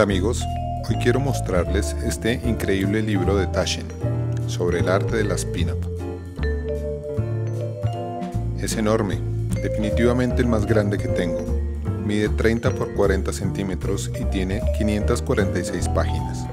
Hola amigos, hoy quiero mostrarles este increíble libro de Taschen sobre el arte de las pin-up. Es enorme, definitivamente el más grande que tengo. Mide 30 por 40 centímetros y tiene 546 páginas.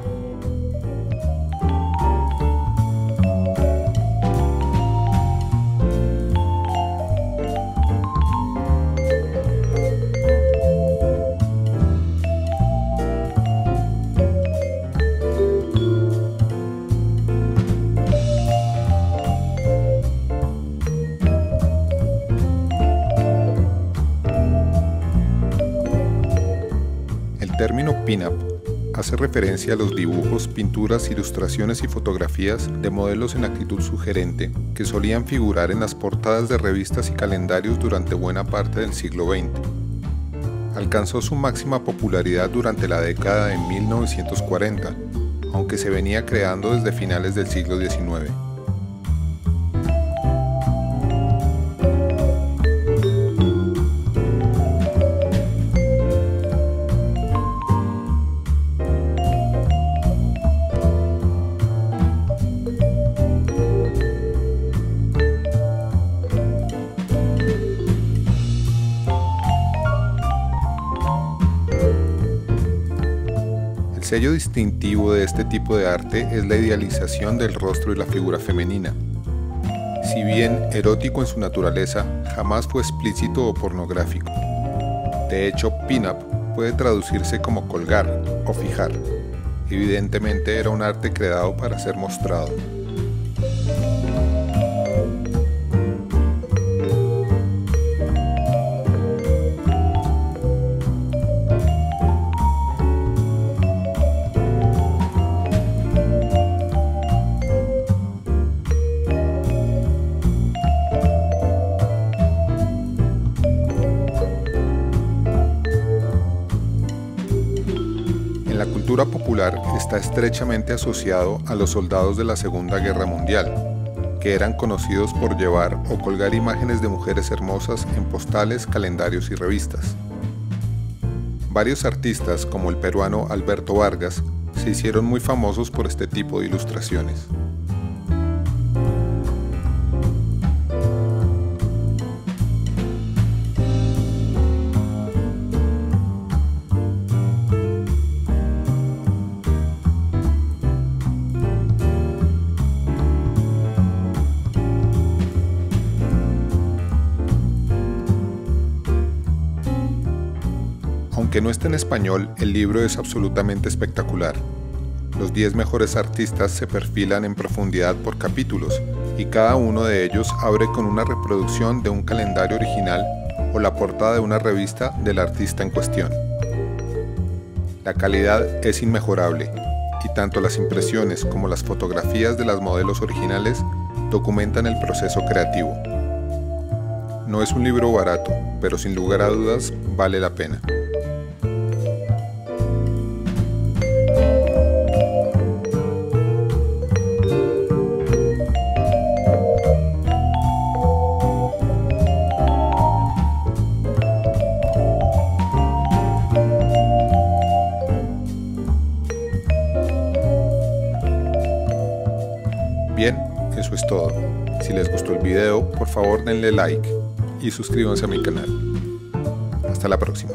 Pin-up hace referencia a los dibujos, pinturas, ilustraciones y fotografías de modelos en actitud sugerente que solían figurar en las portadas de revistas y calendarios durante buena parte del siglo XX. Alcanzó su máxima popularidad durante la década de 1940, aunque se venía creando desde finales del siglo XIX. Sello distintivo de este tipo de arte es la idealización del rostro y la figura femenina. Si bien erótico en su naturaleza, jamás fue explícito o pornográfico. De hecho, pin-up puede traducirse como colgar o fijar. Evidentemente era un arte creado para ser mostrado. Cultura popular está estrechamente asociado a los soldados de la Segunda Guerra Mundial, que eran conocidos por llevar o colgar imágenes de mujeres hermosas en postales, calendarios y revistas. Varios artistas, como el peruano Alberto Vargas, se hicieron muy famosos por este tipo de ilustraciones. Aunque no esté en español, el libro es absolutamente espectacular. Los 10 mejores artistas se perfilan en profundidad por capítulos y cada uno de ellos abre con una reproducción de un calendario original o la portada de una revista del artista en cuestión. La calidad es inmejorable y tanto las impresiones como las fotografías de las modelos originales documentan el proceso creativo. No es un libro barato, pero sin lugar a dudas vale la pena. Eso es todo. Si les gustó el video, por favor denle like y suscríbanse a mi canal. Hasta la próxima.